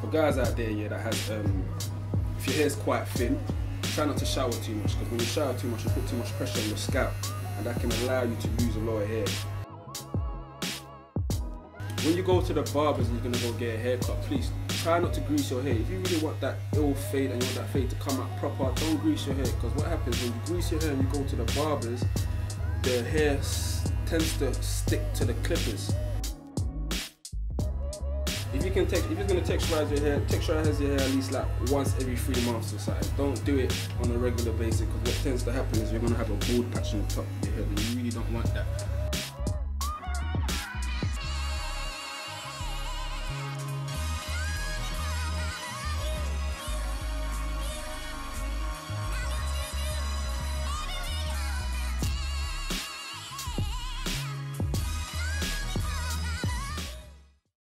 for guys out there, yeah, that has, um, if your hair's quite thin, try not to shower too much because when you shower too much, you put too much pressure on your scalp, and that can allow you to lose a lot of hair. When you go to the barbers and you're gonna go get a haircut, please try not to grease your hair. If you really want that ill fade and you want that fade to come out proper, don't grease your hair because what happens when you grease your hair and you go to the barbers, the hair tends to stick to the clippers. If you can take, if you're gonna texturize your hair, texturize your hair at least like once every three months or something. Don't do it on a regular basis because what tends to happen is you're gonna have a bald patch on the top of your head and you really don't want that.